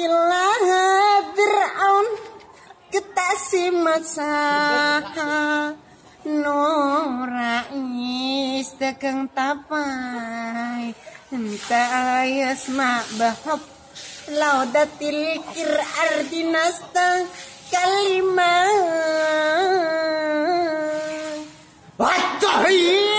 Kilah Fir'aun masa masaha norais tekeng tapai enta ayas ma bahab laudatil kir ardinasta kalimah What the hell?